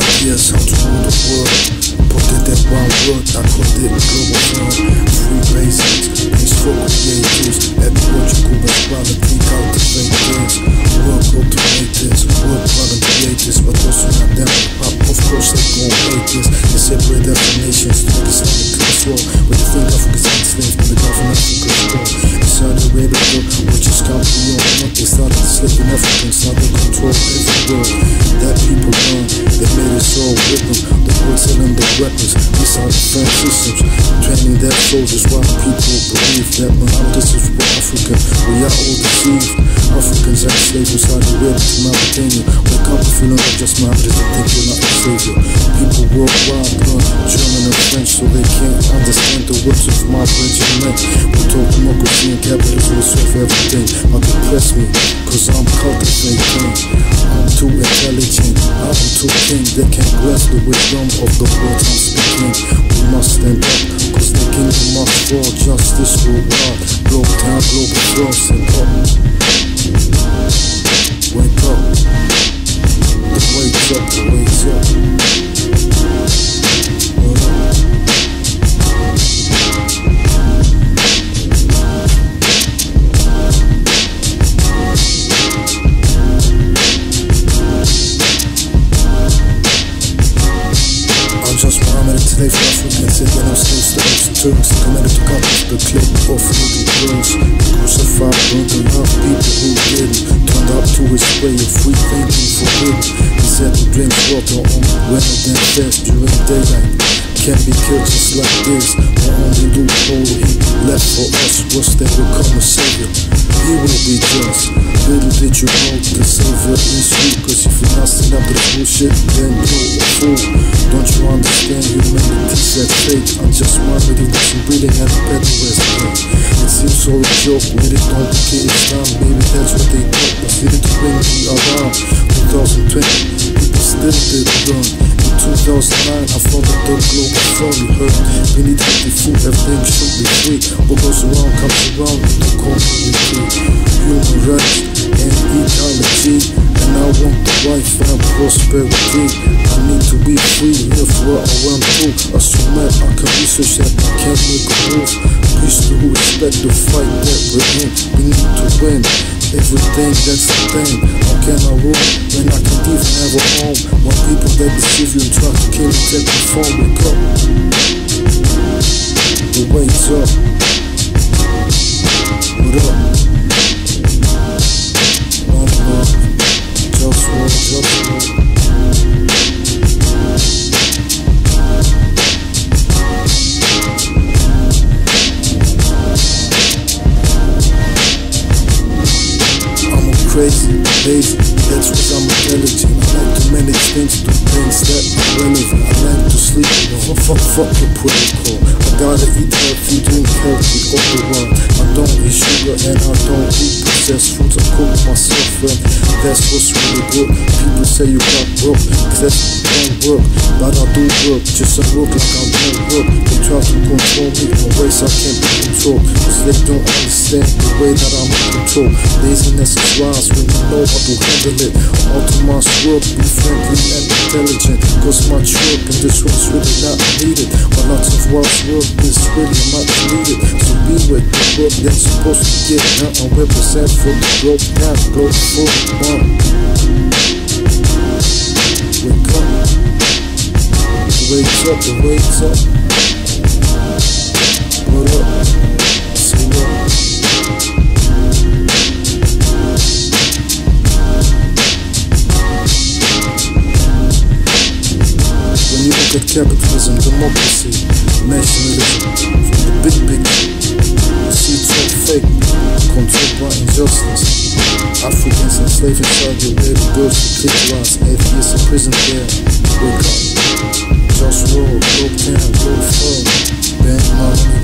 the world. Porque that one word, I called it global fun. Free basics, peaceful creators, ecological equality, cultivate this. Work automators, work product creators, but also not them. Of course they gon' hate this. They separate definitions to the Islamic class war. But you think Africa's enslaved to the government Africa's war. Saudi Arabia, which is country on what they started enslaving Africans, now they control every world. That people learn, they made us all with them. The boys selling the weapons, these are defense systems. Training their soldiers while people believe that man, this is for Africa. We are all deceived. Africans enslaved in Saudi Arabia Mauritania. Wake up if you know not just Mohammedans and think you're not the savior. People worldwide learn German and French so they can't understand the words of my regiment. We talk democracy and capitalism will solve everything. But depress me, cause I'm cultivating. Too intelligent, I'm too king. They can't grasp the wisdom of the words I'm speaking. We must stand up, cause the kingdom must fall. Justice will rise. Globe town, global frost and up. Turks Committed off the clip off little girls Crucified, to love people who didn't Turned up to his way of free thinking forbidden He said to drink water on rather than fast during daylight Can't be killed just like this. The only loophole he left for us was that we'll come a savior. He will be just. Little did you know the savior is you. Cause if you're not stand up to the bullshit then you're a fool. Don't you understand humanity said fate I'm just there's some breathing at a better restaurant It seems all a joke when it don't decay Islam Maybe that's what they thought but did it bring me around. 2020 people still did run In 2009 I founded the global fund You heard we need healthy food everything should be free. What goes around comes around the community Human rights and ecology And I want the life and prosperity. I need to be free, live what I want to I can research that I can't make a move Peace to who respect the fight that we're in We need to win. Everything that's the thing How can I rule when I can't even have a home When people that deceive you and try to kill you take the phone Wake up. The wait's up What up? Like to do things that. I like to sleep alone. Fuck, fuck the protocol. I gotta eat healthy, drink healthy while. I don't eat sugar and I don't eat processed foods. I cook myself and that's what's really good. People say you got broke, cause that don't work. But I do work, just I work like I don't work. They try to control me in ways I can't be controlled. Cause they don't understand the way that I'm in control. Laziness is wise when know how to handle it. All to my work, be friendly and intelligent. Cause much work and this work's really not needed. But lots of wise work is really much needed. So be with the work that's supposed to get done and represent for the growth path, go for one. Wake up. Wake up, the wakes up. What up? democracy, nationalism, from the big picture. The seeds of fake, control by injustice. Africans enslaved inside your baby girls to kick rocks, atheists in prison there. Wake up. Just roll, broke down, go full. Band money,